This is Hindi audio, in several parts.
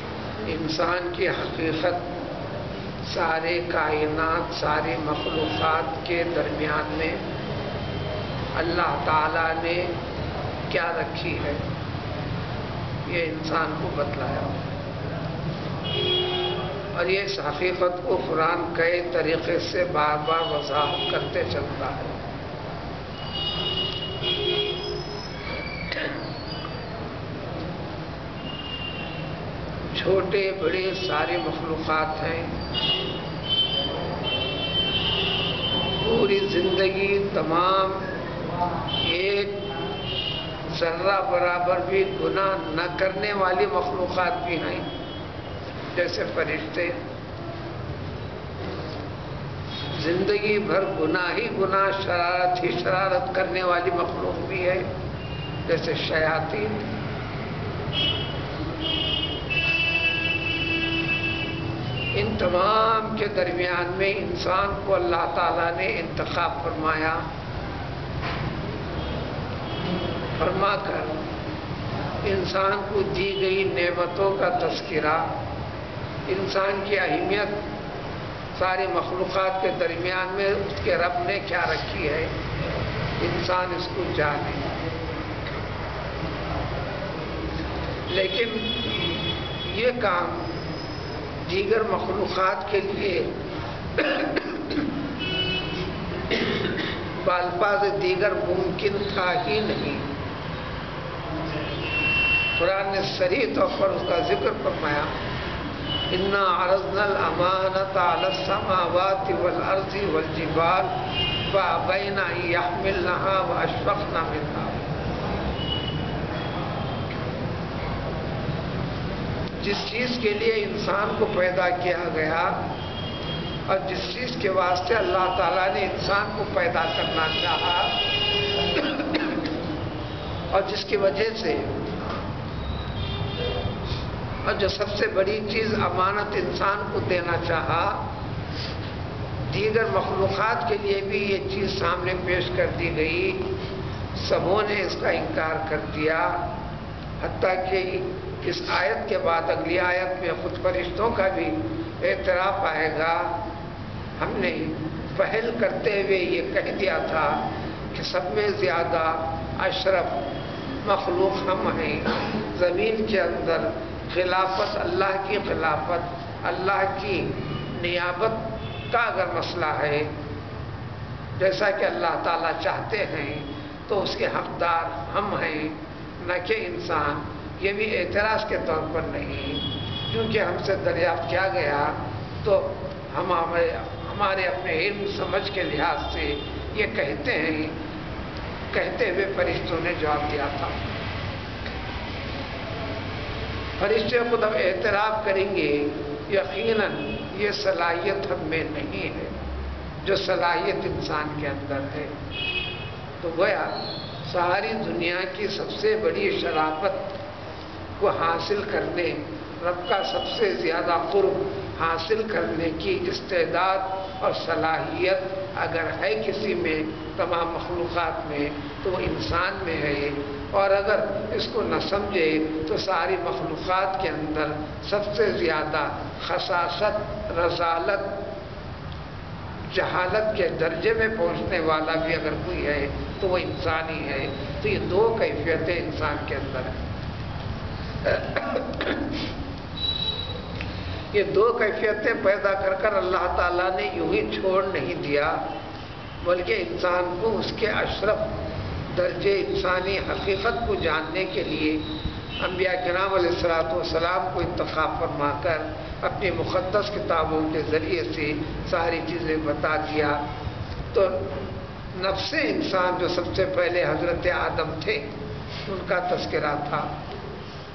इंसान की हकीकत सारे कायनात, सारे मखलूक़ात के दरमियान में अल्लाह ताला ने क्या रखी है? ये इंसान को बतलाया। और ये इस हकीकत को कुरान कई तरीके से बार बार वजाहत करते चलता है। छोटे, बड़े, सारे मखलूक़ात हैं। पूरी ज़िंदगी तमाम एक जर्रा बराबर भी गुनाह न करने वाली मखलूक़ात भी हैं, जैसे फरिश्ते। ज़िंदगी भर गुनाह ही गुनाह, शरारत ही शरारत करने वाली मखलूक भी है, जैसे शयाती इन तमाम के दरमियान में इंसान को अल्लाह ताला ने इंतखब फरमाया। फरमा कर इंसान को दी गई नेमतों का तस्करा, इंसान की अहमियत सारी मखलूक़ात के दरमियान में उसके रब ने क्या रखी है, इंसान इसको जाने। लेकिन ये काम दीगर मखलूक़ात के लिए बालफाज दीगर मुमकिन था ही नहीं। कुरान ने सरी तौर पर उसका ज़िक्र फरमाया, इन्ना अरजनल अमानत अलसमावाति वल अर्जी वल जिबाल बैना यहमिलनहा व अशफकना मिनहा। जिस चीज़ के लिए इंसान को पैदा किया गया और जिस चीज़ के वास्ते अल्लाह ताला ने इंसान को पैदा करना चाहा, और जिसकी वजह से, और जो सबसे बड़ी चीज़ अमानत इंसान को देना चाहा, दीगर मखलूक़ात के लिए भी ये चीज़ सामने पेश कर दी गई। सबों ने इसका इनकार कर दिया। हती कि इस आयत के बाद अगली आयत में खुद फरिश्तों का भी एतराफ़ आएगा। हमने पहल करते हुए ये कह दिया था कि सब में ज़्यादा अशरफ मखलूक हम हैं। ज़मीन के अंदर खिलाफत, अल्लाह की खिलाफत, अल्लाह की नियाबत का अगर मसला है, जैसा कि अल्लाह ताला चाहते हैं तो उसके हकदार हम हैं। न कि इंसान। ये भी एतराज़ के तौर पर नहीं। क्योंकि हमसे दरियाफ्त किया गया तो हम हमारे हमारे अपने इल्म समझ के लिहाज से ये कहते हैं, कहते हुए फरिश्तों ने जवाब दिया था। फरिश्ते खुद हम एतराफ़ करेंगे, यकीनन ये सलाहियत हम में नहीं है, जो सलाहियत इंसान के अंदर है। तो गोया, सारी दुनिया की सबसे बड़ी शराफत को हासिल करने, रब का सबसे ज़्यादा कुर्ब हासिल करने की इस्तेदाद और सलाहियत अगर है किसी में, तमाम मखलूक़ में तो वो इंसान में है और अगर इसको न समझे तो सारी मखलूक़ के अंदर सबसे ज़्यादा खसासत रसालत जहालत के दर्जे में पहुँचने वाला भी अगर कोई है तो वो इंसान ही है। तो ये दो कैफियतें इंसान के अंदर हैं। ये दो कैफियतें पैदा कर कर अल्लाह ताला ने यूँ ही छोड़ नहीं दिया, बल्कि इंसान को उसके अशरफ दर्जे इंसानी हकीकत को जानने के लिए अम्बिया कराम सलाम को इंतखब फरमा कर अपनी मुक़दस किताबों के ज़रिए से सारी चीज़ें बता दिया। तो नफ्स इंसान जो सबसे पहले हज़रत आदम थे, उनका तस्करा था।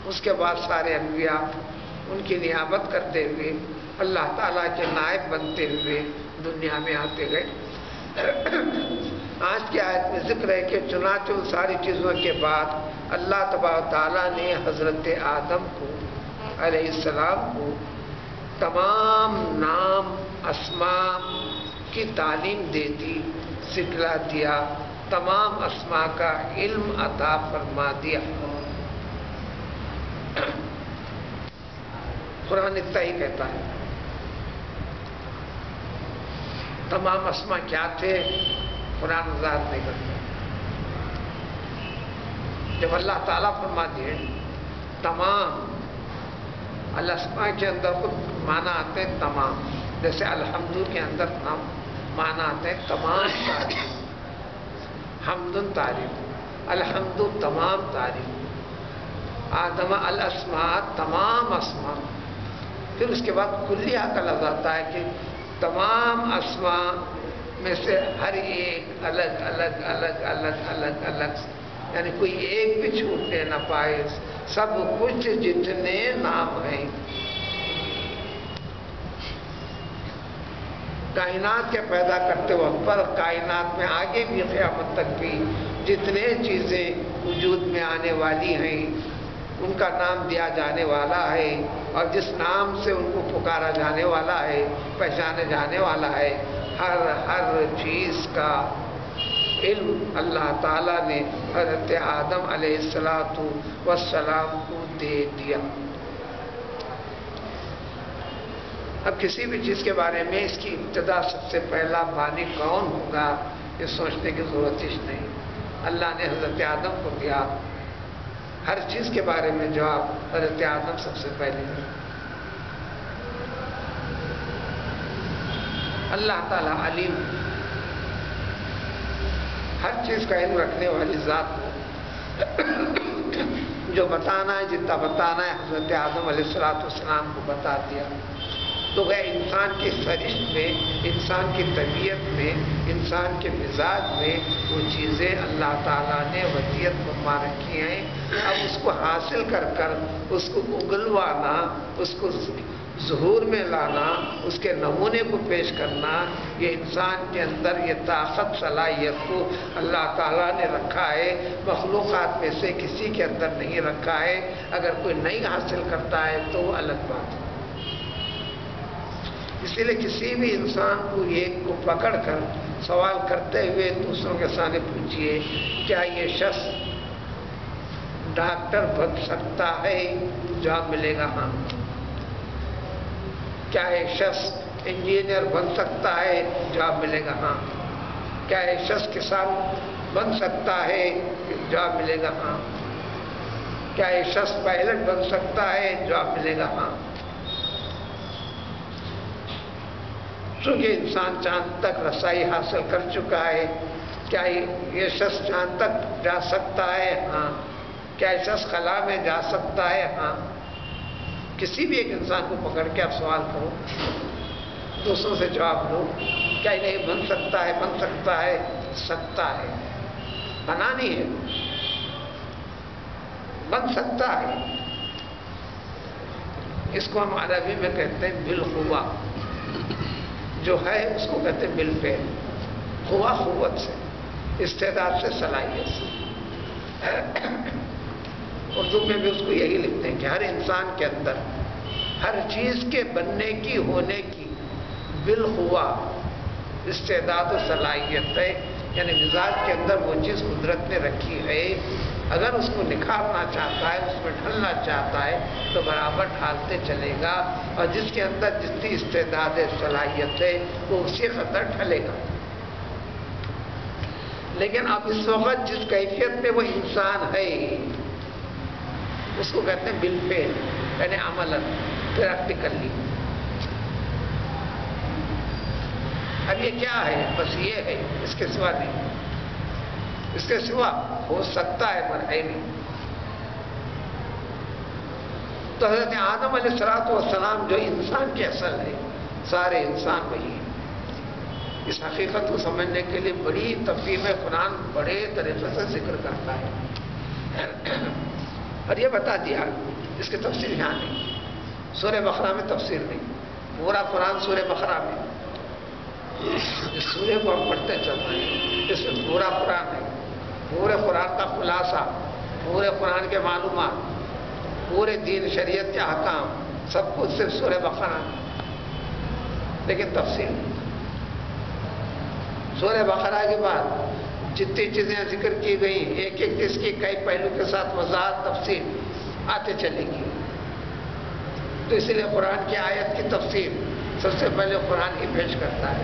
उसके बाद सारे अनबिया उनकी नियामत करते हुए, अल्लाह ताला के नायब बनते हुए दुनिया में आते गए। आज के आयत में ज़िक्र है कि चुनाच उन सारी चीज़ों के बाद अल्लाह तबा ताला ने हज़रत आदम को अलैहिस्सलाम को तमाम नाम, असमा की तालीम दे दी, सिखला दिया, तमाम असमा का इल्म अता फरमा दिया। कुरान इतना ही कहता है। तमाम असमा क्या थे, कुरान वजात नहीं करता। जब अल्लाह ताला फरमा दिए, तमाम अलस्मा के अंदर खुद माना आते हैं तमाम। जैसे अलहमदु के अंदर नाम माना आते हैं तमाम तारीफ़। हमदुन तारीफ़। अलहमदु तमाम तारीफ़। आदम अलस्मा तमाम असमा फिर उसके बाद कुल्लिया का लफ्ज आता है कि तमाम असमा में से हर एक अलग अलग अलग अलग अलग अलग। यानी कोई एक भी छूटने ना पाए। सब कुछ जितने नाम हैं। कायनात के पैदा करते वक्त पर कायनात में आगे भी क़यामत तक भी जितने चीज़ें वजूद में आने वाली हैं उनका नाम दिया जाने वाला है और जिस नाम से उनको पुकारा जाने वाला है, पहचाने जाने वाला है, हर हर चीज़ का इल्म अल्लाह ताला ने हज़रत आदम अलैहिस्सलातु को दे दिया। अब किसी भी चीज़ के बारे में इसकी इब्तदा सबसे पहला बानी कौन होगा, ये सोचने की ज़रूरत ही नहीं। अल्लाह ने हज़रत आदम को दिया। हर चीज़ के बारे में जवाब हज़रत आज़म सबसे पहले अल्लाह ताला अलीम। हर चीज़ का इल्म रखने वाली ज़ात जो बताना है, जितना बताना है, हज़रत आज़म सलाम को बता दिया। तो वह इंसान की सरिश्त में, इंसान की तबीयत में, इंसान के मिजाज में वो चीज़ें अल्लाह ताला ने वसीयत फरमा रखी हैं। अब उसको हासिल कर कर, उसको उगलवाना, उसको जहूर में लाना, उसके नमूने को पेश करना, ये इंसान के अंदर ये ताकत, सलाहियत को अल्लाह ताला ने रखा है। मखलूक़ात में से किसी के अंदर नहीं रखा है। अगर कोई नहीं हासिल करता है तो वो अलग बात है। इसीलिए किसी भी इंसान को एक को पकड़ कर सवाल करते हुए दूसरों के सामने पूछिए, क्या ये शख्स डॉक्टर बन सकता है? जवाब मिलेगा हाँ। क्या एक शख्स इंजीनियर बन सकता है? जवाब मिलेगा हाँ। क्या एक शख्स किसान बन सकता है? जवाब मिलेगा हाँ। क्या एक शख्स पायलट बन सकता है? जवाब मिलेगा हाँ। चूँकि इंसान चाँद तक रसाई हासिल कर चुका है, क्या ये शख्स चाँद तक जा सकता है? हाँ। क्या ये शख्स खला में जा सकता है? हाँ। किसी भी एक इंसान को पकड़ के आप सवाल करो। दूसरों से जवाब लो। क्या नहीं बन सकता है? बन सकता है। सकता है। बना नहीं है। बन सकता है। इसको हम अरबी में कहते हैं बिल हुआ। जो है, उसको कहते हैं बिल पे हुआ कुत से इस्तेदाद से सलाहियत से। उर्दू में भी उसको यही लिखते हैं कि हर इंसान के अंदर, हर चीज़ के बनने की, होने की बिल हुआ इस्तेदाद सलाहियत है। यानी मिजाज के अंदर वो चीज़ कुदरत ने रखी है। अगर उसको निखारना चाहता है, उसमें ढलना चाहता है तो बराबर ढालते चलेगा। और जिसके अंदर जितनी इस्तेदाद सलाहियत है, वो उसी कदर ढलेगा। लेकिन अब इस वक्त जिस कैफियत में वो इंसान है, उसको कहते हैं बिलफेल यानी अमलन प्रैक्टिकली। अब ये क्या है? बस ये है, इसके सिवा नहीं। इसके सिवा हो सकता है पर है नहीं। तो हज़रत आदम सलाम जो इंसान के असल है, सारे इंसान वही है। इस हकीकत को समझने के लिए बड़ी तफीम कुरान बड़े तरीके से ज़िक्र करता है। और ये बता दिया, इसके तफसील यहाँ नहीं। सूर्य बकरा में तफसीर नहीं। पूरा कुरान सूर्य बकरा में। सूर्य को हम पढ़ते चल रहे हैं। इसमें पूरा कुरान है। पूरे कुरान का खुलासा, पूरे कुरान के मालूम पूरे दीन शरीयत के अहकाम, सब कुछ सिर्फ़ सूर्य बकरा। लेकिन तफसील सूर्य बकरा के बाद जितनी चीज़ें ज़िक्र की गई एक एक इसकी कई पहलू के साथ वजाहत, तफसील आते चलेगी तो इसलिए कुरान की आयत की तफसील सबसे पहले कुरान ही पेश करता है।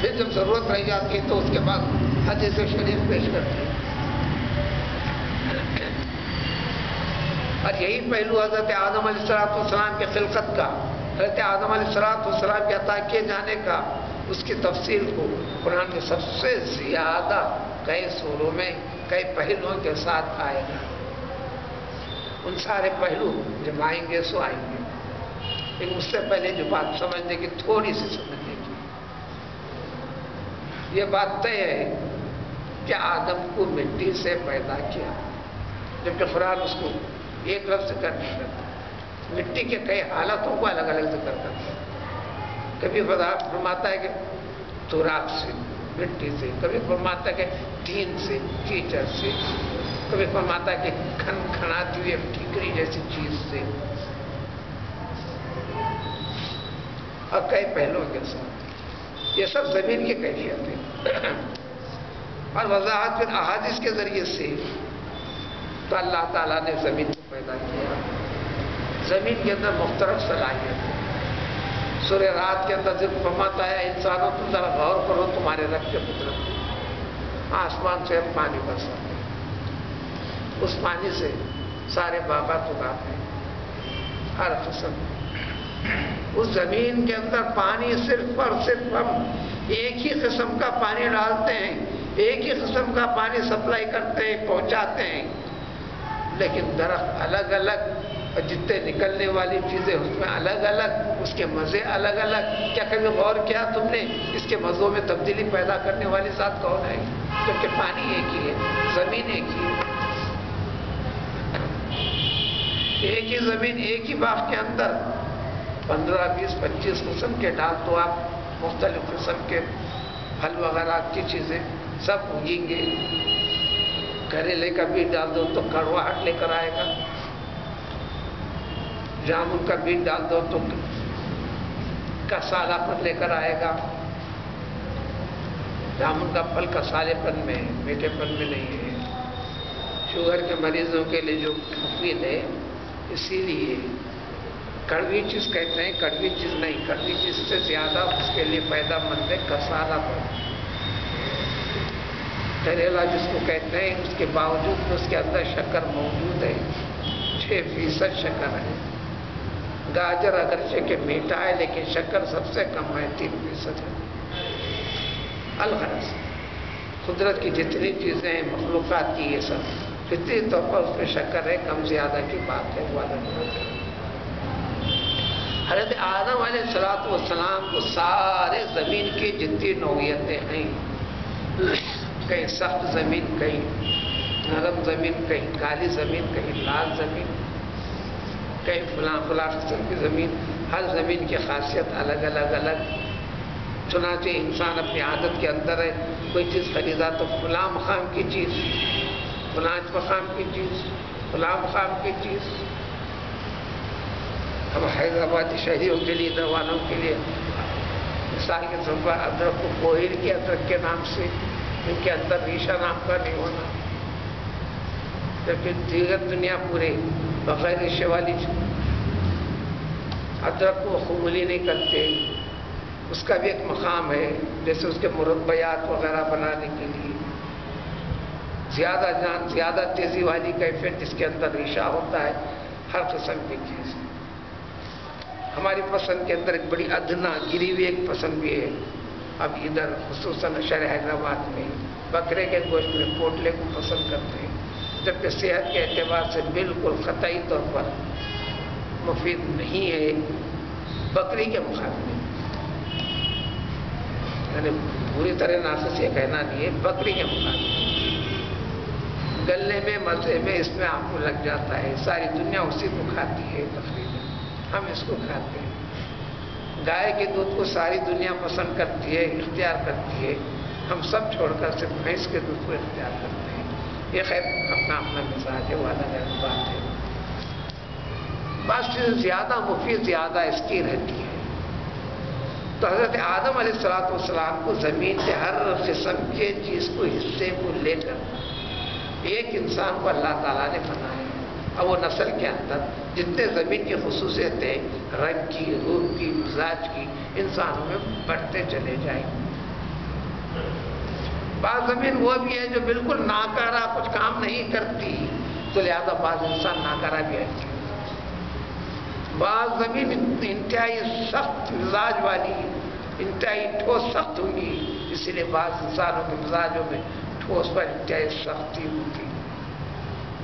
फिर जब ज़रूरत रह जाती है तो उसके बाद हदीस शरीफ पेश करती है। और यही पहलू हज़रत आदम सलाम के खिलकत का, हज़रत आदम सलाम के अता किए जाने का, उसकी तफसील को कुरान में सबसे ज़्यादा कई सूरों में, कई पहलुओं के साथ आएगा उन सारे पहलू जब आएँगे, सो आएँगे। लेकिन उससे पहले जो बात समझने की थोड़ी सी समझने की ये बात तय है कि आदम को मिट्टी से पैदा किया? जबकि खुरान उसको एक लफ्ज कर नहीं करता मिट्टी के कई हालतों को अलग अलग ज़िक्र करता कभी फरमाता है कि तुराब से, मिट्टी से, कभी फरमाता है कि टीन से, कीचड़ से, कभी फरमाता है कि खन खनाती हुई ठीकरी जैसी चीज़ से। और कई पहलुओं के साथ। ये सब ज़मीन की कैफियत है। और वजाहत फिर अहादिस के ज़रिए से। तो अल्लाह ताला ने ज़मीन को पैदा किया। ज़मीन के अंदर मुख्तरफ सलाहियत है। सूर्य रात के अंदर जब फरमाता है इंसानों तुम जरा गौर करो, तुम्हारे रब के पुत्र आसमान से पानी बरसा। उस पानी से सारे बाबा उगाते हैं। हर किस्म उस ज़मीन के अंदर पानी सिर्फ़ और सिर्फ़ हम एक ही किस्म का पानी डालते हैं। एक ही किस्म का पानी सप्लाई करते हैं, पहुंचाते हैं। लेकिन दरख्त अलग अलग और जितने निकलने वाली चीज़ें उसमें अलग अलग उसके मज़े अलग अलग क्या कभी गौर किया तुमने? इसके मजों में तब्दीली पैदा करने वाली साथ कौन है? क्योंकि पानी एक ही है, ज़मीन एक ही है। एक ही ज़मीन, एक ही बाग के अंदर। पंद्रह, बीस, पच्चीस किस्म के डाल तो आप, मुख्तलिफ़ किस्म के फल वगैरह की चीज़ें सब उगेंगे करेले का बीज डाल दो तो कड़वाहट लेकर आएगा। जामुन का बीज डाल दो तो कसालापन लेकर आएगा। जामुन का फल कसालेपन में मीठेपन में नहीं है। शुगर के मरीजों के लिए जो मुफीद है, इसीलिए कड़वी चीज़ कहते हैं, कड़वी चीज़ नहीं, कड़वी चीज़ से ज़्यादा उसके लिए पैदा मंद है कसालापन करेला जिसको कहते हैं, उसके बावजूद उसके अंदर शक्कर मौजूद है। छः फ़ीसद शक्कर है। गाजर अगरचे के मीठा है, लेकिन शक्कर सबसे कम है, तीन फ़ीसद है। अलगरस कुदरत की जितनी चीज़ें हैं मखलूक़ की ये सब, फितरी तौर पर उसमें शक्कर है, कम ज़्यादा की बात है वो अलग है हज़रत आदम सलाम को सारे ज़मीन की जितनी नौीयतें हैं कहीं सख्त ज़मीन, कहीं नरम ज़मीन, कहीं काली ज़मीन, कहीं लाल ज़मीन, कहीं फला फला किस्म की ज़मीन। हर ज़मीन की खासियत अलग अलग अलग। चुनाचे इंसान अपनी आदत के अंदर है। कोई चीज़ खरीदा तो फला मकाम की चीज़ फलाज मकाम की चीज़, फला मकाम की चीज़। अब हैदराबादी शहरियों के लिए दरवानों के लिए, मिसाल के तौर पर अदरक को कोहिर के अदरक के नाम से। इनके अंदर रीशा नाम का नहीं होना। जबकि दीगर दुनिया पूरे बगैर रिश्ते वाली अदरक को खूमली नहीं करते, उसका भी एक मकाम है, जैसे उसके मुरबयात वगैरह बनाने के लिए। ज़्यादा जान, ज़्यादा तेज़ी वाली कैफियत जिसके अंदर रिशा होता है, हर किस्म की चीज़। हमारी पसंद के अंदर एक बड़ी अदना, गिरी हुई एक पसंद भी है। अब इधर खसूस शहर हैदराबाद में, बकरे के गोश्त में पोटले को पसंद करते हैं। जबकि सेहत के अतबार से बिल्कुल ख़तई तौर पर मुफीद नहीं है बकरी के मुकाबले। यानी पूरी तरह नासस ये कहना नहीं है, बकरी के मुकाबले। गलने में, मज़े में इसमें आपको लग जाता है, सारी दुनिया उसी को खाती है तकरीबन हम इसको खाते हैं। गाय के दूध को सारी दुनिया पसंद करती है, इख्तियार करती है, हम सब छोड़कर सिर्फ़ भैंस के दूध को इख्तियार करते हैं। ये खैर अपना अपना मिजाज है वो अलग बात है। बात ज़्यादा मुफीद, ज़्यादा इसकी रहती है। तो हज़रत आदम सलाम को ज़मीन के हर किस्म के चीज़ को, हिस्से को लेकर एक इंसान को अल्लाह ताला ने बनाया अब वो नस्ल के अंदर जितने ज़मीन की खसूसियतें, रंग की, रूप की, मिजाज की, इंसानों में बढ़ते चले जाएँगे बाज़ ज़मीन वो भी है जो बिल्कुल नाकारा, कुछ काम नहीं करती। तो लिहाजा बाद इंसान नाकारा भी रहती बाज़ ज़मीन इंतहाई सख्त मिजाज वाली, इंतहाई ठोस सख्त होंगी। इसीलिए बाज़ इंसानों के मिजाजों में ठोस पर इंतहाई सख्ती होगी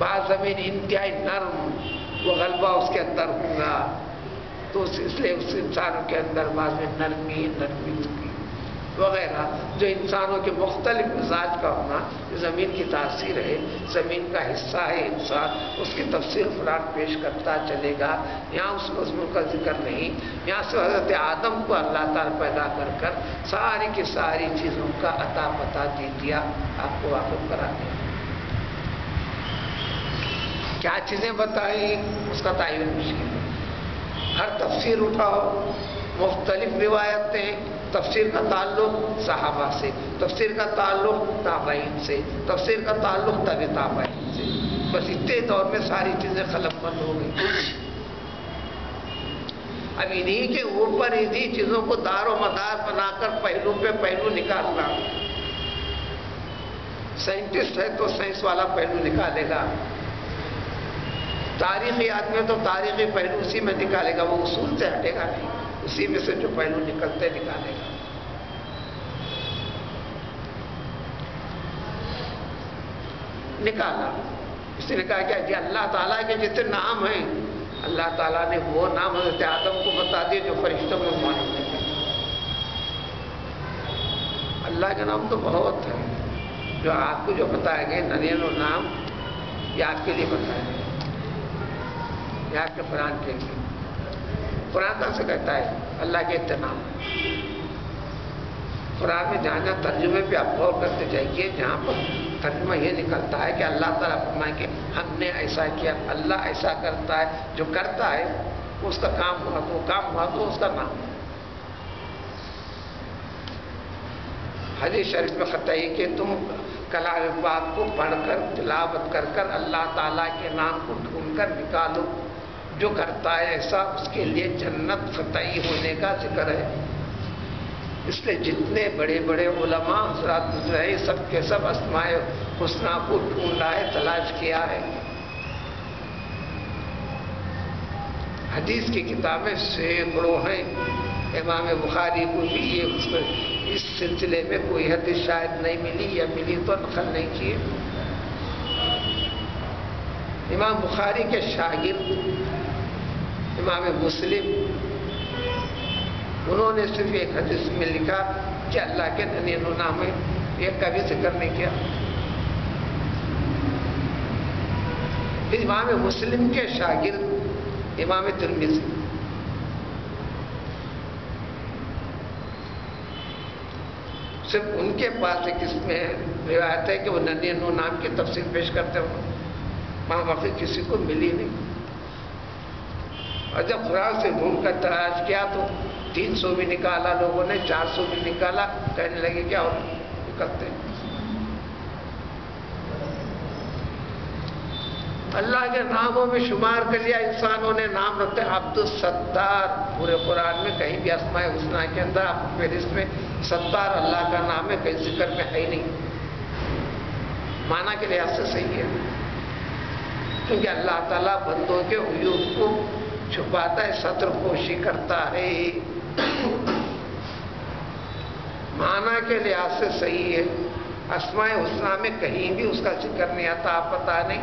बाज़ ज़मीन इंतहाई नरम, वो गलबा उसके अंदर होगा। तो इसलिए उस इंसानों के अंदर बाज़ में नरमी नरमी होगी वगैरह, जो इंसानों के मुख्तलिफ़ मिजाज का होना ज़मीन की तासीर है, ज़मीन का हिस्सा है इंसान, उसकी तफसीर फरान पेश करता चलेगा। यहाँ उस मजमून का ज़िक्र नहीं। यहाँ से हज़रत आदम को अल्लाह ताला पैदा कर कर सारी की सारी चीज़ों का अता पता दे दिया, आपको वाकफ करा दिया क्या चीज़ें बताई, उसका तयन मुश्किल है। हर तफसीर उठाओ, मुख्तलिफ़ रिवायतें तफसीर का ताल्लुक सहाबा से, तफसीर का ताल्लुक ताबाइन से, तफसीर का ताल्लुक तब ताबाइन से। बस इतने दौर में सारी चीज़ें खलमबंद हो गई। अब इन्हीं के ऊपर इन्हीं चीज़ों को दारो मदार बनाकर पहलू पे पहलू निकालना। साइंटिस्ट है तो साइंस वाला पहलू निकालेगा। तारीखी आदमी तो तारीखी पहलू उसी में निकालेगा, वो उसूल से हटेगा नहीं। उसी में से जो पहलू निकलते निकालेगा। निकाला। इसने कहा क्या जी अल्लाह ताला के जितने नाम हैं, अल्लाह ताला ने वो नाम हज़रत आदम को बता दिए जो फरिश्तों में नहीं अल्लाह के नाम तो बहुत है। जो आपको जो बताए गए नरेनो नाम, ये आपके लिए बताया गए। ये आपके फरान के लिए कुरान से कहता है? अल्लाह के इतनाम कुरान में जहाँ जहाँ तर्जुमे पे आप गौर करते जाइए, जहाँ पर तर्जुमा ये निकलता है कि अल्लाह ताला फरमाए कि हमने ऐसा किया, अल्लाह ऐसा करता है, जो करता है, उसका काम हुआ तो काम हुआ तो उसका नाम। हदीस शरीफ में खत है कि तुम कला बात को पढ़कर, तिलावत कर कर अल्लाह ताला के नाम को ढूंढकर निकालो। जो करता है ऐसा, उसके लिए जन्नत फतही होने का ज़िक्र है। इसलिए जितने बड़े बड़े उलमा, हजरात गुजरे सब के सब असमाय हुसना को ढूंढा है, तलाश किया है। हदीस की किताबें सैकड़ों हैं। इमाम बुखारी को भी ये इस सिलसिले में कोई हदीस शायद नहीं मिली या मिली तो नकल नहीं किए इमाम बुखारी के शागिर्द इमाम मुस्लिम, उन्होंने सिर्फ़ एक हदीस में लिखा कि अल्लाह के ननीनो नाम है ये कभी ज़िक्र नहीं किया इमाम मुस्लिम के शागिर्द, इमाम तिरमिजी। सिर्फ़ उनके पास एक इसमें रिवायत है कि वो नन्नी नाम की तफसील पेश करते हो। वहाँ बाकी किसी को मिली नहीं। और जब खुराक से ढूंढ कर तलाश किया तो तीन सौ भी निकाला, लोगों ने चार सौ भी निकाला, कहने लगे, क्या और निकलते अल्लाह के नामों में शुमार कर लिया इंसानों ने, नाम रखते अब्दुल सत्तार। पूरे कुरान में कहीं भी असमाय हुसना के अंदर, आप फेरिस्त में सत्तार अल्लाह का नाम है, कहीं ज़िक्र में है ही नहीं। माना के लिहाज से सही है। क्योंकि अल्लाह ताला बंदों के उयूब को छुपाता है सत्र पोशी करता है। माना के लिहाज से सही है। असमाय हुसना में कहीं भी उसका ज़िक्र नहीं आता, आप पता नहीं।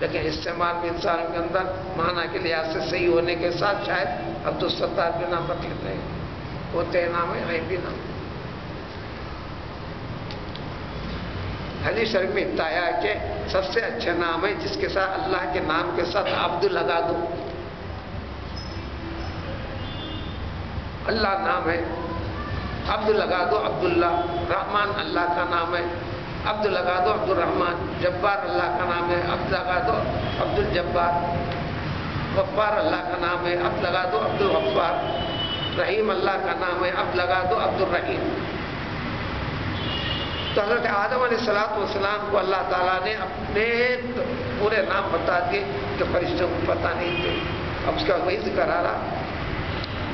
लेकिन इस्तेमाल भी इंसान के अंदर माना के लिहाज से सही होने के साथ शायद अब तो सत्तार रख लेते हैं। होते नाम है भी नाम। हली शरीफ में आया कि सबसे अच्छा नाम है जिसके साथ अल्लाह के नाम के साथ अब्दुल लगा दो। अल्लाह नाम है। अब्दुल लगा दो अब्दुल्ला रहमान अल्लाह का नाम है। अब्दुल लगा दो अब्दुल रहमान जब्बार अल्लाह का नाम है। अब्दुल लगा दो अब्दुल जब्बार गफ्फार अल्लाह का नाम है। अब लगा दो अब्दुल गफ्फार रहीम अल्लाह का नाम है। अब लगा दो अब्दुल रहीम तो हज़रत आदम सलाम को अल्लाह ताला ने अपने पूरे नाम बता दिए कि फरिश्तों को पता नहीं थे। अब उसका वही ज़िक्र आ रहा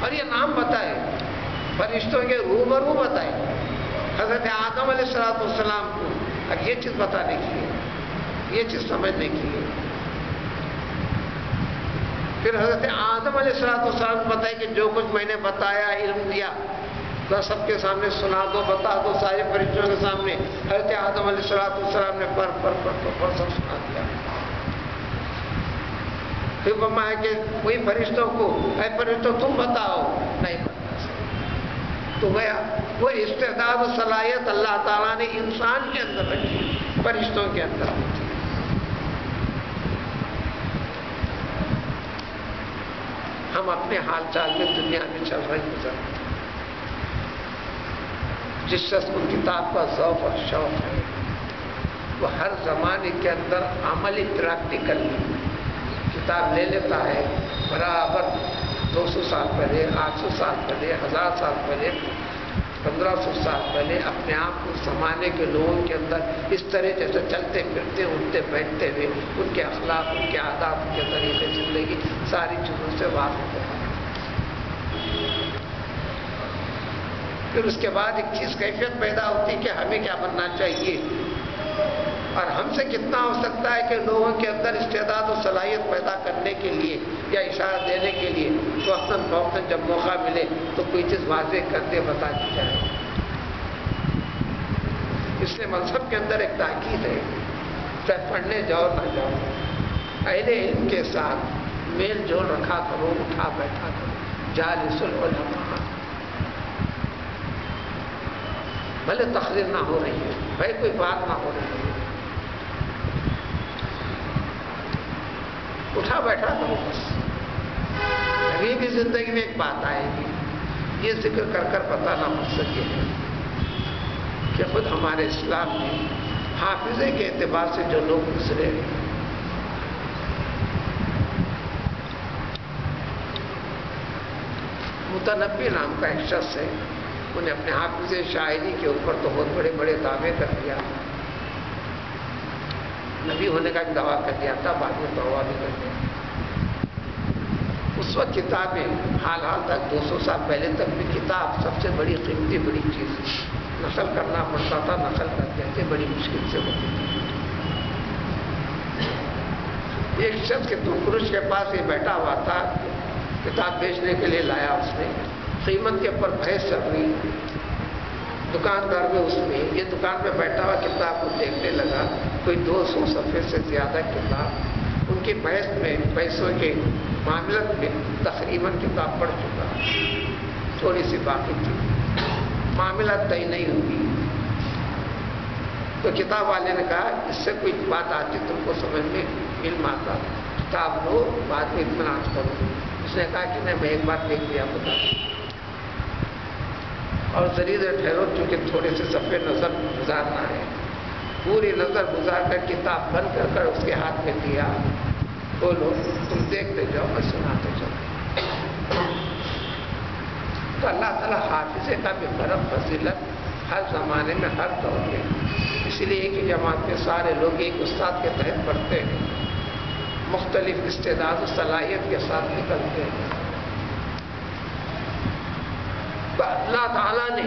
और ये नाम बताए, फरिश्तों के रूबरू बताए, हज़रत आदम सलाम को। अब ये चीज़ बताने की है, ये चीज़ समझने की है। फिर हज़रत आदम सलाम को बताए कि जो कुछ मैंने बताया, इल्म दिया तो सबके सामने सुना दो बता दो सारे फरिश्तों के सामने हज़रत आदम सलाम ने पर पर पर पर, पर सब सुना दिया। फिर फरमाया कि वही फरिश्तों को अरे फरिश्तों तुम बताओ। नहीं तो गया वो इस्तेदाद सलाहियत अल्लाह ताला ने इंसान के अंदर रखी फरिश्तों के अंदर हम अपने हाल चाल में दुनिया में चल रहे गुजर जिस शख्स को किताब का शौक और शौक है, वो हर जमाने के अंदर अमली प्रैक्टिकल किताब ले लेता है, बराबर 200 साल पहले 800 साल पहले, हज़ार साल पहले 1500 साल पहले अपने आप को जमाने के लोगों के अंदर इस तरह जैसे चलते फिरते, उठते बैठते हुए उनके अखलाक, उनके आदाब, उनके तरीके ज़िंदगी सारी चीज़ों से वाकिफ है। फिर उसके बाद एक चीज़ कैफियत पैदा होती कि हमें क्या बनना चाहिए? और हमसे कितना हो सकता है कि लोगों के अंदर इस्तेदाद और सलाहियत पैदा करने के लिए या इशारा देने के लिए तो वक्ता फौकता जब मौका मिले तो कोई चीज़ वाजे करते बता दी जाए। इसलिए मज़हब के अंदर एक ताकीद है, चाहे पढ़ने जाओ ना जाओ। अहले इल्म के साथ मेल जोल रखा करो, उठा बैठा करो, जालिसुल उलमा। भले तकरीर ना हो रही है, भाई कोई बात ना हो रही है। उठा बैठा करो बस। अभी भी ज़िंदगी में एक बात आएगी, ये ज़िक्र कर कर मकसद ये है कि खुद हमारे इस्लाम में हाफिजे के एतबार से जो लोग गुजरे मुतनबी नाम का एक शख्स है उन्हें अपने हाथ से शायरी के ऊपर तो बहुत बड़े बड़े दावे कर दिया। नबी होने का दावा कर दिया था, बाद में तोबा भी कर दिया। उस वक्त किताबें हाल हाल तक 200 साल पहले तक भी किताब सबसे बड़ी कीमती, बड़ी चीज़ नकल करना पड़ता था, नकल करते थे बड़ी मुश्किल से होती थी। एक शख्स के पुरुष के पास ये बैठा हुआ था, किताब बेचने के लिए लाया उसने। कीमत के ऊपर बहस चल रही दुकानदार में उसमें, ये दुकान पे बैठा हुआ किताब को देखने लगा, कोई 200 सफ़े से ज़्यादा किताब। उनकी बहस में पैसों के मामले में तकरीबन किताब पढ़ चुका। थोड़ी सी बाकी थी। मामला तय नहीं हुई। तो किताब वाले ने कहा, इससे कोई बात आती तुमको समझ में इल्म आता किताब लो, बाद में इतना करो। उसने कहा कि नहीं, मैं एक बार देख लिया, बता और जरीद ठहरो, चूँकि थोड़े से सफ़े नज़र गुजारना है। पूरी नज़र गुजार कर किताब बंद कर कर उसके हाथ में दिया। बोलो, तुम देखते जाओ, मैं सुनाते जाओ तो अल्लाह ताला हाफिजे का भी बरफ फजीलत हर ज़माने में हर दौर में। इसलिए एक ही जमात में सारे लोग एक उस्ताद के तहत पढ़ते हैं। मुख्तलिफ़ इस्तेदाद सलाहियत के साथ निकलते हैं। अल्लाह ताला ने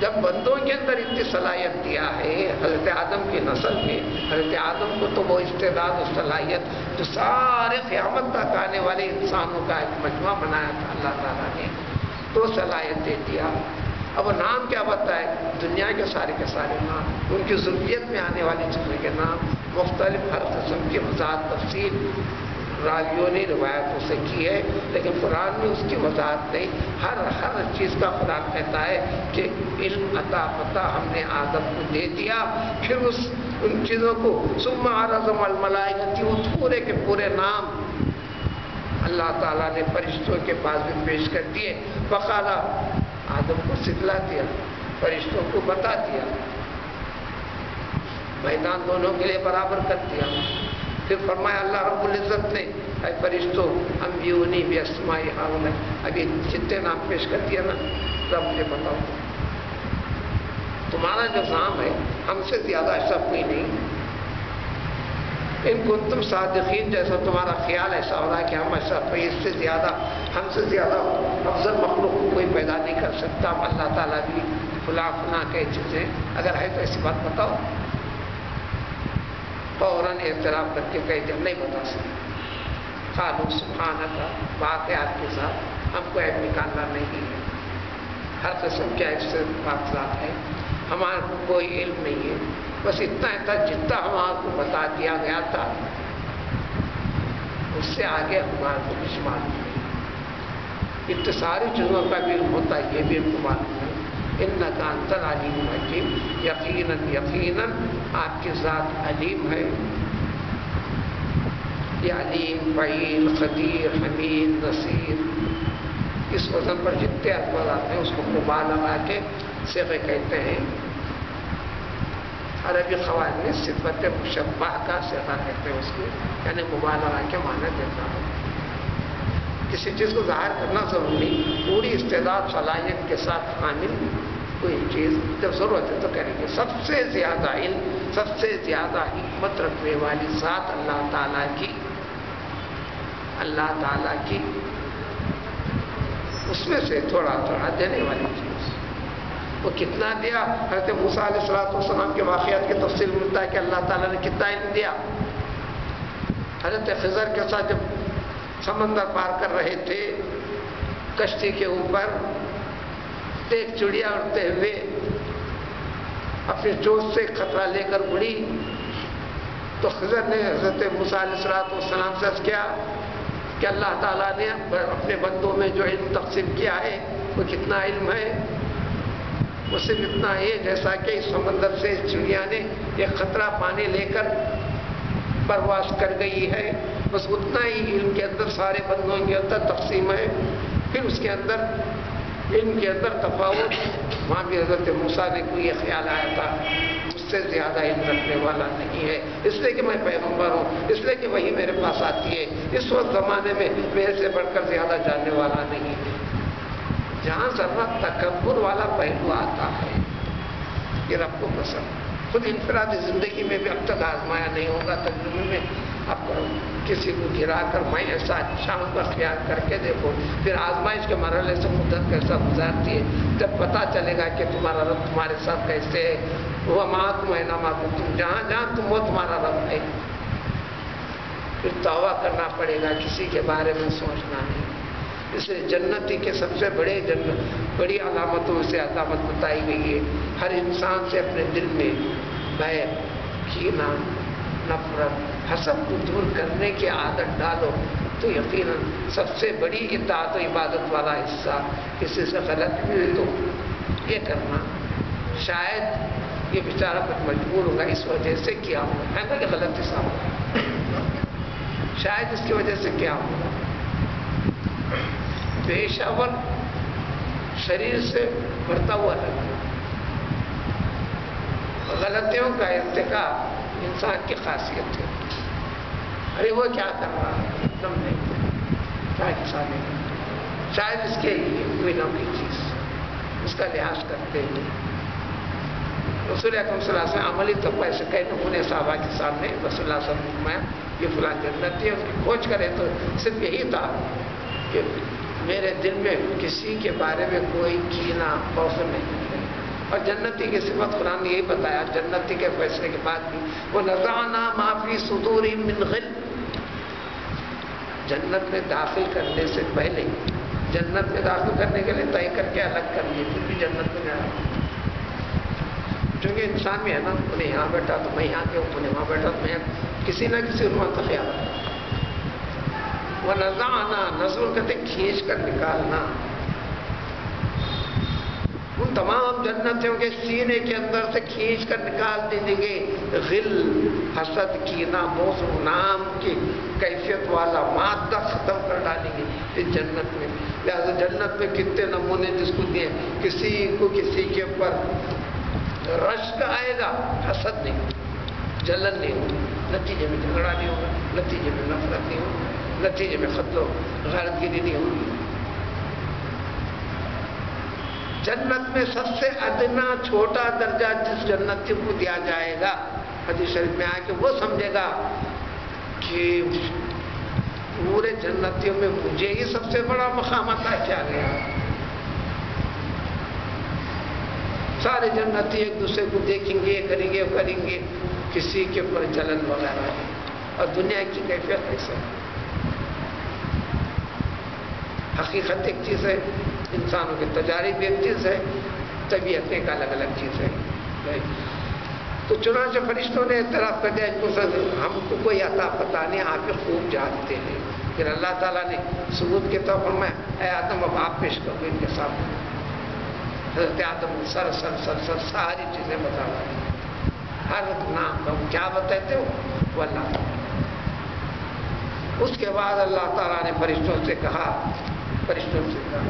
जब बंदों के अंदर इतनी सलाहियत दिया है, हज़रत आदम की नस्ल में, हज़रत आदम को तो वो इस्तेदाद और सलाहियत जो सारे क़्यामत तक आने वाले इंसानों का एक मजमा बनाया था अल्लाह ताला ने तो सलाहियत दे दिया। अब नाम क्या बताए? दुनिया के सारे के सारे नाम, उनकी जरूरियत में आने वाली चीज़ों के नाम, मुख्तलिफ़ हर किस्म की मज़ाक तफसील। रावियों ने रिवायत उसे की है, लेकिन कुरान में उसकी वजाहत नहीं। हर हर चीज़ का कुरान कहता है कि इल्म, अता पता हमने आदम को दे दिया, फिर उस, उन चीज़ों को, सुम्मा आरजम मलाइकती वो पूरे के पूरे नाम अल्लाह ताला ने फरिश्तों के पास भी पेश कर दिए। बकाला आदम को सिखला दिया, फरिश्तों को बता दिया, मैदान दोनों के लिए बराबर कर दिया। फिर फरमाया, अल्लाह रब्बुल इज़्ज़त ने अरे फरिश्तों, हम भी असमाई है अभी जितने नाम पेश कर दिया ना सब मुझे बताओ। तुम्हारा जो नाम है, हमसे ज़्यादा ऐसा कोई नहीं। इनको तुम सादीन जैसा तुम्हारा ख्याल ऐसा हो रहा है कि हम ऐसा कोई इससे ज़्यादा, हमसे ज़्यादा अफजल मखलूक को कोई पैदा नहीं कर सकता। अल्लाह ताला भी फुला फुला कई चीज़ें, अगर है तो ऐसी बात बताओ। फ़ौरन एतराफ़ करके कह दिया नहीं बता सकते खालू सुखाना का वाक़ आपके साथ हमको ऐप निकालना नहीं है। हर किस्म के ऐप से कागजात है। हमारे को कोई इल्म नहीं है। बस इतना ही था जितना हमारे को बता दिया गया था। उससे आगे हमारे को कुछ मालूम नहीं। इतने सारी चीज़ों का भी होता है, ये भी हमको मालूम है का अंतर अलीम हकीम यकीन यकीन आपकी ज़ात अलीम है। ये अलीम फ़ील खदीर हमीद, नसीर, इस वज़न पर जितने अल्फाज आते हैं, उसको मुबाल लगा के सिगे कहते हैं। अरबी खवाल में सिफत मुशबा का सिगा कहते हैं उसको, यानी मुबाल लगा के माना देता है। किसी चीज़ को ज़ाहिर करना ज़रूरी पूरी इस्तेदाद सलाहियत के साथ शामिल कोई चीज़, जब ज़रूरत है तो करेंगे। सबसे ज़्यादा इन, सबसे ज़्यादा हिम्मत रखने वाली ज़ात अल्लाह ताला की, अल्लाह ताला की, उसमें से थोड़ा थोड़ा देने वाली चीज़। वो कितना दिया? हज़रत मूसा सलाम के वाक़ात की तफसील मिलता है कि अल्लाह ताला ने कितना इल्म दिया। हज़रत खजर के साथ जब समंदर पार कर रहे थे, कश्ती के ऊपर एक चिड़िया उड़ते हुए अपने जोश से खतरा लेकर उड़ी तो खजर ने हज़रत मूसलाम से किया कि अल्लाह ताला ने अपने बंदों में जो इल्म तकसीम किया है, वो कितना इल्म है? वो सिर्फ़ इतना है जैसा कि इस समंदर से इस चिड़िया ने एक खतरा पानी लेकर परवास कर गई है। बस उतना ही इल्म के अंदर सारे बंदों के अंदर तकसीम है। फिर उसके अंदर इल्म के अंदर तफावत, वहाँ भी हज़रत मूसा ने कोई ये ख्याल आया था मुझसे ज़्यादा इल्म रखने वाला नहीं है। इसलिए कि मैं पैगंबर हूँ, इसलिए कि वही मेरे पास आती है। इस वक्त ज़माने में मेरे से बढ़कर ज़्यादा जानने वाला नहीं। है जहाँ जरा तकबर वाला पहलू आता है, ये रब को पसंद। खुद इनफरादी ज़िंदगी में भी अब तक आजमाया नहीं होगा तजुर्बे में अब किसी को गिरा कर मैं ऐसा अच्छा हूँ का ख्याल करके देखो। फिर आजमाइश के मरहले से मुद्दत कैसा गुजारती है? जब पता चलेगा कि तुम्हारा रब तुम्हारे साथ कैसे है। वह माँ तुम है ना माँ तुम जहाँ जहाँ तुम वो तुम्हारा रब है। फिर तोबा करना पड़ेगा, किसी के बारे में सोचना नहीं। इसलिए जन्नती के सबसे बड़े जन्नत बड़ी अलामतों से अलामत बताई गई है। हर इंसान से अपने दिल में भय कीना नफरत हसब को दूर करने की आदत डालो तो यकीन सबसे बड़ी इतात इबादत वाला हिस्सा किसी से गलत भी तो ये करना। शायद ये बेचारा कुछ मजबूर होगा इस वजह से क्या होगा। है ना कि गलत हिस्सा होगा? शायद इसकी वजह से क्या होगा? पेशावर शरीर से भरता हुआ लगता गलतियों का इर्तिका इंसान की खासियत है। अरे वो क्या कर रहा नहीं क्या नहीं शायद इसके लिए कोई ना चीज़। उसका लिहाज करते हुए। रसूल अकम से अमली तो ऐसे कई नमूने साहबा के सामने रसुल्ला में ये फुला जन्नत है उसकी खोज करें तो सिर्फ़ यही था कि मेरे दिल में किसी के बारे में कोई कीना, खौफ नहीं और जन्नती की सिफत कुरान ने यही बताया, जन्नती के फैसले के बाद भी, वो नजाना माफ़ी सुदूर मिन जन्नत में दाखिल करने से पहले, जन्नत में दाखिल करने के लिए तय करके अलग कर लिए, फिर भी जन्नत में जाए क्योंकि इंसान में है ना उन्हें यहाँ बैठा तो मैं यहाँ गया उन्हें वहाँ बैठा तो मैं किसी ना किसी उन्होंने तो ख्याल वह नजाना नज़र कहते खींच कर निकालना। उन तमाम जन्नतियों के सीने के अंदर से खींच कर निकाल दे देंगे। गिल, हसद, कीना मोस नाम की कैफियत वाला मादा खत्म कर डालेंगे इस जन्नत में। लिहाजा जन्नत में कितने नमूने जिसको दिए, किसी को किसी के ऊपर रश्क आएगा, हसद नहीं जलन नहीं होगी। नतीजे में झगड़ा नहीं होगा, नतीजे में नफरत नहीं होगी, नतीजे में खतलो गैरतगिरी नहीं होगी। जन्नत में सबसे अदना छोटा दर्जा जिस जन्नत को दिया जाएगा, हदीस शरीफ में आके वो समझेगा कि पूरे जन्नतियों में मुझे ही सबसे बड़ा मकाम अता किया गया। सारे जन्नती एक दूसरे को देखेंगे, करेंगे करेंगे, किसी के ऊपर जलन वगैरह है। और दुनिया की कैफियत कैसे हकीकत एक चीज़ है, इंसानों के तजारिब एक चीज़ है, तबीयत एक अलग अलग चीज़ है। तो चुनाचे फरिश्तों ने तरफ़ कर दिया, इनको सर, हमको कोई अता पता नहीं आप खूब जानते हैं। फिर अल्लाह ताला ने सबूत के तौर पर मैं आदम, अब आप पेश करूँ इनके सामने। हज़रत आदम सर सर सर सर, सारी चीज़ें बता हर नाम का, क्या बताते हो? वो अल्लाह उसके बाद अल्लाह ताला ने फरिश्तों से कहा, फरिश्तों से कहा,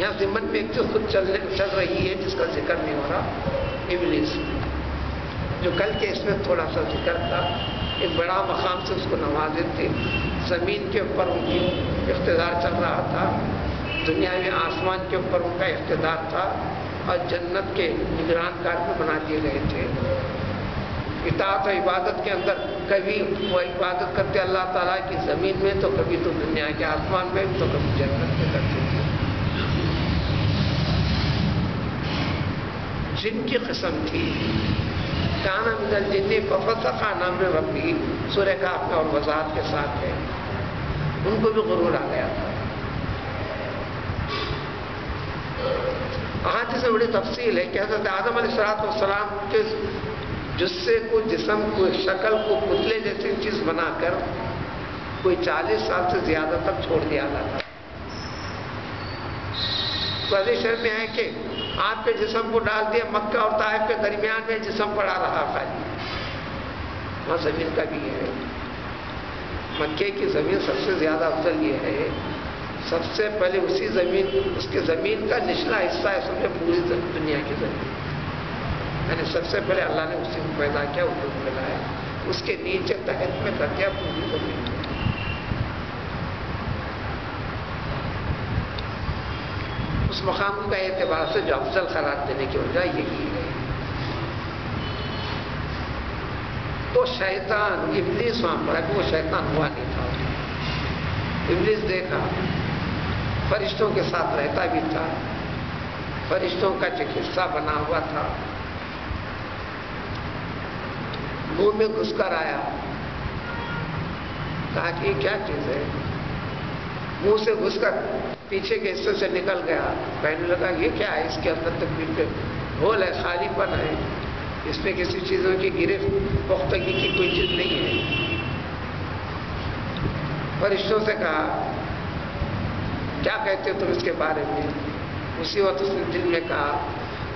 यहाँ जिम्मन में एक चीज़ खुद चल चल रही है, जिसका ज़िक्र नहीं हो रहा, इबलीस। जो कल के इसमें थोड़ा सा ज़िक्र था, एक बड़ा मकाम से उसको नवाजे थे। ज़मीन के ऊपर उनकी इकतदार चल रहा था, दुनिया में आसमान के ऊपर उनका इकतदार था और जन्नत के निगरान कार बना दिए गए थे। इतात और इबादत के अंदर कभी वो इबादत करते अल्लाह ताला की ज़मीन में तो कभी तो दुनिया के आसमान में तो कभी जन्नत में करते थे। जिनकी कसम थी काना मिनल जिन्नी नाम रबी सूर्य का अपना और वजात के साथ है। उनको भी गुरूर आ गया था। आज से बड़ी तफसील है कि हज़रत आदम सलाम के जुस्से को, जिसम को, शक्ल को, पुतले जैसी चीज़ बनाकर कोई 40 साल से ज़्यादा तक छोड़ दिया जाता तो शरीफ में है कि आपके जिसम को डाल दिया, मक्का और ताइफ के दरमियान में जिसम पड़ा रहा खाली वहाँ ज़मीन का भी है। मक्के की ज़मीन सबसे ज़्यादा अफजल ये है। सबसे पहले उसी ज़मीन, उसके ज़मीन का निचला हिस्सा है समझे पूरी दुनिया की ज़मीन। यानी सबसे पहले अल्लाह ने उसी को पैदा किया उसको मिलाया उसके नीचे तहत में कर दिया पूरी ज़मीन। उस मकाम का एतबार से जो अफजल करार देने की वजह यही है। तो शैतान, इबलीस वहाँ पर वो शैतान हुआ नहीं था। इबलीस देखा, फरिश्तों के साथ रहता भी था, फरिश्तों का चिकित्सा बना हुआ था। मुँह में घुसकर आया। कहा कि क्या चीज़ है? मुँह से घुसकर पीछे के हिस्से से निकल गया। कहने लगा ये क्या है? इसके अंदर तकलीफ़ पे होल है, खालीपन है। इसमें किसी चीज़ों की गिरफ्त, पुख्तगी की कोई चीज़ नहीं है। फरिश्तों से कहा, क्या कहते हो तुम इसके बारे में? उसी वक्त उसने दिल में कहा,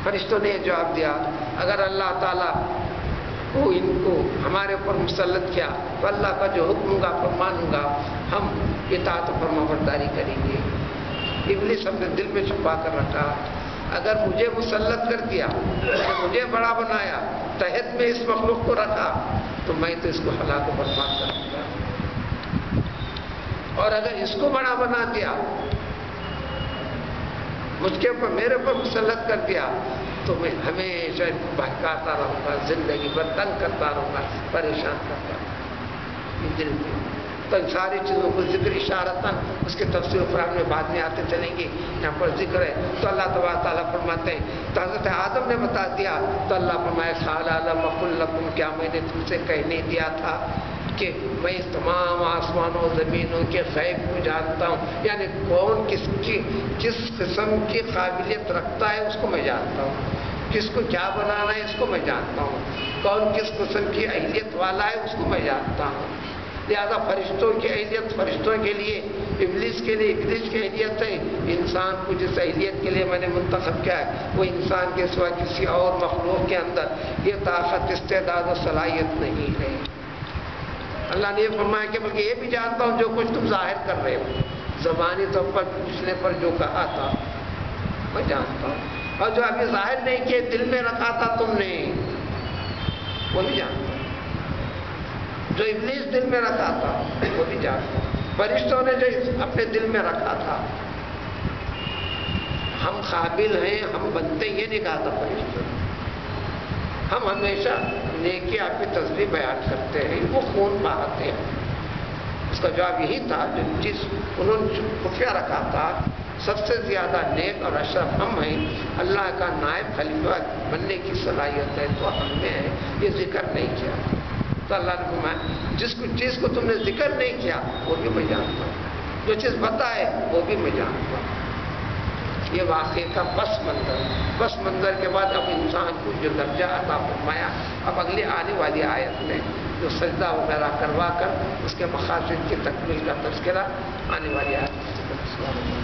फरिश्तों ने जवाब दिया, अगर अल्लाह ताला को, इनको हमारे ऊपर मुसलत किया तो अल्लाह का जो हुक्म का मानूँगा हम इतात फरमाबरदारी करेंगे। इबलिस हमने दिल में छुपा कर रखा। अगर मुझे मुसलत कर दिया मुझे बड़ा बनाया, तहत में इस मखलूक को रखा तो मैं तो इसको हलाक बर्बाद कर दूँगा। और अगर इसको बड़ा बना दिया, मुझके ऊपर, मेरे ऊपर मुसलत कर दिया तो मैं हमेशा इनको बहकाता रहूँगा, ज़िंदगी भर तंग करता रहूँगा, परेशान करता रहूँगा। तो सारी चीज़ों को ज़िक्र इशारतन उसके तफसीर फराम में बाद में आते चलेंगे। यहाँ पर ज़िक्र है। तो अल्लाह तबा ताला फरमाते हैं तो हज़रत आदम ने बता दिया तो अल्लाह फरमाए खालकुम क्या मैंने तुमसे कहने दिया था कि मैं इस तमाम आसमानों, ज़मीनों के खैब को जानता हूँ। यानी कौन किसकी किस किस्म की काबिलियत रखता है, उसको मैं जानता हूँ। किसको क्या बनाना है, इसको मैं जानता हूँ। कौन किस किस्म की अहलियत वाला है, उसको मैं जानता हूँ। लिहाजा फरिश्तों की अहलियत, फरिश्तों के लिए, इबलिस के लिए, इबलिस की अहलियत है इंसान को जिस अहलियत के लिए मैंने मुंतखब किया है, वो इंसान के सिवा किसी और मखलूक के अंदर ये ताकत, इस्तेदाद और सलाहियत नहीं है। अल्लाह ने फरमाया कि बल्कि ये भी जानता हूँ जो कुछ तुम ज़ाहिर कर रहे हो। जबानी तो पर पूछने पर जो कहा था, मैं जानता हूँ। और जो अभी ज़ाहिर नहीं किए, दिल में रखा था तुमने, वो भी जानता जो इबलीस दिल में रखा था, वो भी जानता फरिश्तों ने जो अपने दिल में रखा था, हम काबिल हैं, हम बनते, ये नहीं कहा था फरिश्तों ने। हम हमेशा नेकी आपकी तस्वीर बयान करते हैं, वो खून बहाते हैं। उसका जवाब यही था, जो चीज़ उन्होंने खुफिया रखा था, सबसे ज़्यादा नेक और अशरफ हम हैं, अल्लाह का नायब खलीफा बनने की सलाहियत है तो हमने है ये ज़िक्र नहीं किया। तो अल्लाह ने फरमाया, जिसको चीज़ को तुमने ज़िक्र नहीं किया, वो भी मैं जानता हूँ। जो चीज़ है वो भी मैं जानता हूँ। ये वाक़े का बस मंजर। बस मंजर के बाद अब इंसान को जो दर्जा अता फरमाया, अब अगली आने वाली आयत में जो सजदा वगैरह करवा कर, उसके मकासद की तकमील का तस्करा आने वाली आयत